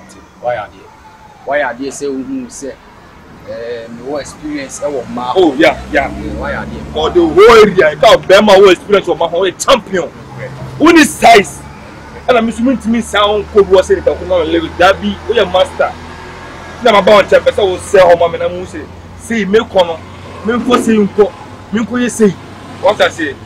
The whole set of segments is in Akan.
Ɔte wayɛ adeɛ wayɛ adeɛ sɛ wohuu sɛ eh, mewɔ experience ɛwɔ eh, mmaa oh yeah yeah eh, wayɛ adeɛ for the whole area ɛka bɛrima wɔ experience wɔ mma ho ɔyɛ champion wone size ɛna me nso mentumi nsan wo nkɔ bi wɔ sɛ nipa ko ma me level daa bi woyɛ master na maba wo nkyɛn pɛ sɛ wo sɛ hɔ ma me na mu sɛ sei mekɔ no menkɔ sei nkɔ menkɔ yɛ sei wɔta sɛ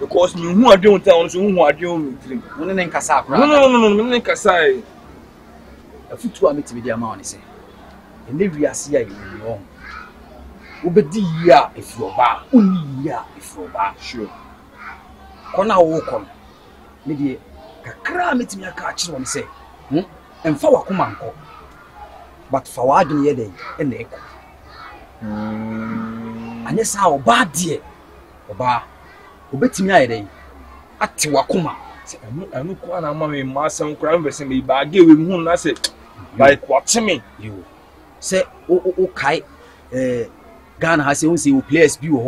Because me hu adwene wo tɛn ɔno so hu hu adwene wo me tirim. Wo ne ne nkasa akora. No no no no me ne ne nkasa yi. Afutu a me timi di ama ɔne sɛ. Ɛnɛ wiase a yɛ mu wɔn. Wobɛdi yie a ɛfiri ɔbaa, wonni yie a ɛfiri ɔbaa. Sure. Kɔ no a wokɔ no, me deɛ kakra a mɛtumi aka akyerɛ wɔn sɛ, hmm? mfa wakoma nkɔ, but fa w'adwene yɛ dɛn ɛna ɛkɔ. Hmm. Anyɛ saa ɔbaa deɛ Ɔbaa, obetumi ayɛ dɛn ate wakoma? Sɛ ɛno ɛno koraa na ama me mma asɛm koraa mfɛ sɛ meyɛ baa gay wei mu na sɛ like wate me. Yo, sɛ o o o kae ɛɛ eh, Ghana ha sɛ o sɛ o players bi wɔ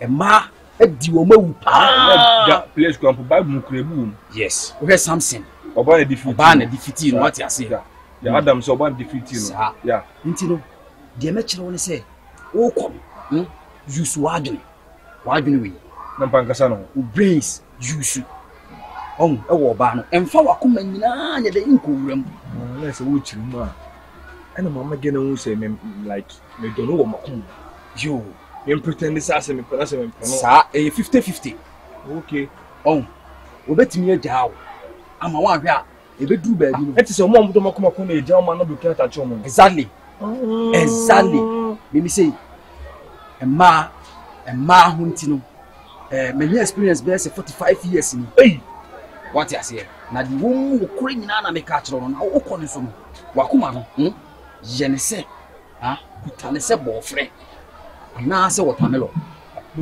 hɔ mmaa adi wɔn awu paa. Players kura mpo Bible mu kura ebi wɔ mu. Yes, wohwɛ Samson. Ɔbaa na di fiti. Ɔbaa na di fiti no wate ase. Ya, ya hmm. Adam sɛ ɔbaa na di fiti no. Saa. Ya. Nti no, deɛ mɛkyerɛ wo ne sɛ, wokɔ no. Hmm? Use w'adwene, w'adwene wɔ yi. Na mpa nkasa no ho. Wo brains use. Ɔho, ɛwɔ ɔbaa no. Ɛmfa w'akoma nyinaa nyɛ dɛ nkɔ wura mu. Na ɛsɛ wo kyiri mu a. Ɛna ma mɛgɛ na hu sɛ me like me dɔ no wɔ m'akoma mu. Yo. Me mpretɛnde sɛ asɛ me pɛ no asɛ me mpɛ no. Saa, ɛyɛ fifty fifty. Okay. Ɔho, obetumi agyaa wo ama woanhwɛ a. Ebeduru baabi no, ɛte sɛ wɔn a wɔn akomako no yɛ gya wɔn ano do kɛn atakye wɔn no. Exactly. Exactly. Mimi sei, mmaa, mmaa ho nti no, eh, manya experience bɛyɛ sɛ 45 years ni. Ei! Wate aseɛ. Na deɛ wɔn mu wɔkorɛ nyinaa na meka akyerɛ no na wokɔ ne so no, wakoma no, hmm? Yɛ ne sɛ Ha kuta ne sɛ bɔɔfrɛ anaasɛ wɔtamelɔ.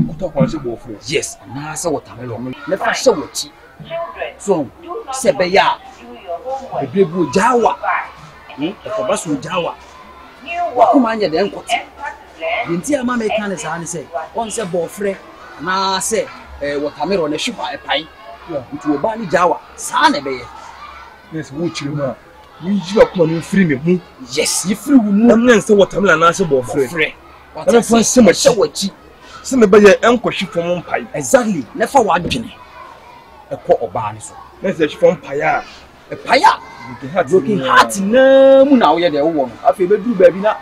Kuta kwan sɛ bɔɔfrɛ. Yes, anaasɛ wɔtamelɔ. Ne fa hyɛ wɔkyi. So sɛ ɛbɛyɛ a bebree bi ogyaa wa. Hmm? Ɛkɔba so ogyaa wa. Wakoma nyɛ dɛ nkɔte. Deɛ nti a ɛma meka ne saa ne sɛ wɔn sɛ bɔɔfrɛ anaasɛ ɛɛ eh, wɔtamelɔ na ɛhwe hɔ a ɛpae. Nti wɔbaa ne gyaa wa. Saa na ɛbɛyɛ. Yes, wɔkyerɛ mu a. Wuyi ɔkɔm no firi me mu. Yes, yefiri wo mu. Nam na nsɛ wɔ tamina anaasɛ bɔɔfrɛ. Bɔɔfrɛ. Wata sɛ. Ɛbɛfa nsɛm akyi. Ɛhyɛ wɔ akyi. Sɛ mebɛyɛ ɛnkɔhwe fam mpae. Exactly. Na ɛfa w'adwene ɛkɔ ɔbaa no so. Na sɛ ɛhwe fam mpae a. Ɛpae a. Broken heart. Broken heart naa mu na woyɛ dɛ wowɔ no. Afei ɛbɛduru baabi na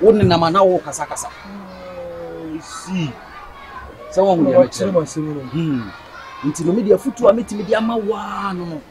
wo nenam a na wo kasa kasa. I see. Sɛ wɔn ho deɛ ɛbɛkyerɛ. Wɔkyerɛ wɔn asɛm no. Hmm. Nti no me deɛ afutuo a metumi de ama wo a no no.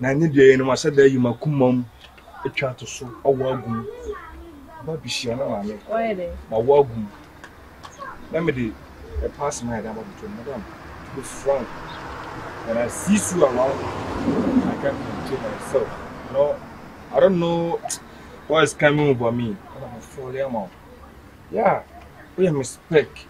Na ne deɛ yɛnom asɛ dɛ yi ma kuma mu atwa to so awɔ agu mu ba bishia na maame ma wɔ agu mu na me de ɛpaase ma yɛde ama bɛtɔ madam to be frank when I see you around I can't contain myself no I don't know what is coming over me ɛna me fɔle ama wo yeah woyɛ me spec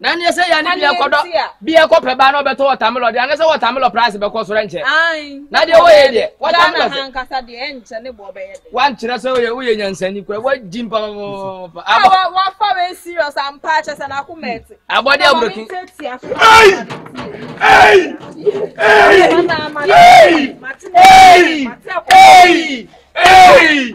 na neɛ sɛ yɛne bi ɛkɔdɔ bi ɛkɔpɛ ba na ɔbɛtɔ wɔtamelɔ deɛ anasɛ wɔtamelɔ price bɛkɔ soro ɛnkyɛ na deɛ wɔyɛ deɛ wɔtamelɔ sɛ wankyerɛ sɛ woyɛ woyɛ nyansani kora wadi mpa abɔde aburoki Hey! Hey! Hey! Hey!